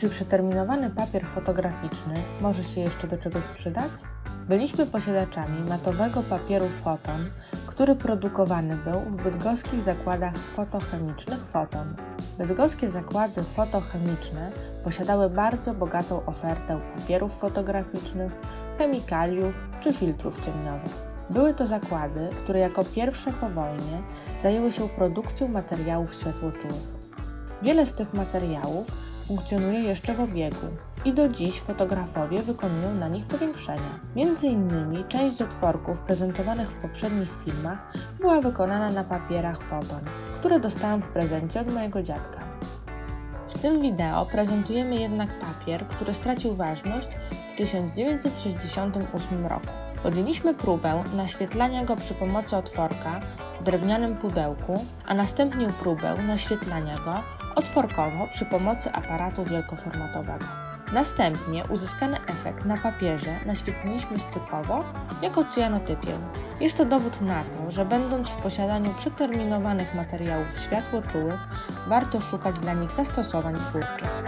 Czy przeterminowany papier fotograficzny może się jeszcze do czegoś przydać? Byliśmy posiadaczami matowego papieru Foton, który produkowany był w bydgoskich zakładach fotochemicznych Foton. Bydgoskie zakłady fotochemiczne posiadały bardzo bogatą ofertę papierów fotograficznych, chemikaliów czy filtrów ciemnowych. Były to zakłady, które jako pierwsze po wojnie zajęły się produkcją materiałów światłoczułych. Wiele z tych materiałów funkcjonuje jeszcze w obiegu i do dziś fotografowie wykonują na nich powiększenia. Między innymi część otworków prezentowanych w poprzednich filmach była wykonana na papierach foton, które dostałam w prezencie od mojego dziadka. W tym wideo prezentujemy jednak papier, który stracił ważność w 1968 roku. Podjęliśmy próbę naświetlania go przy pomocy otworka w drewnianym pudełku, a następnie próbę naświetlania go otworkowo przy pomocy aparatu wielkoformatowego. Następnie uzyskany efekt na papierze naświetliliśmy stykowo jako cyjanotypię. Jest to dowód na to, że będąc w posiadaniu przeterminowanych materiałów światłoczułych, warto szukać dla nich zastosowań twórczych.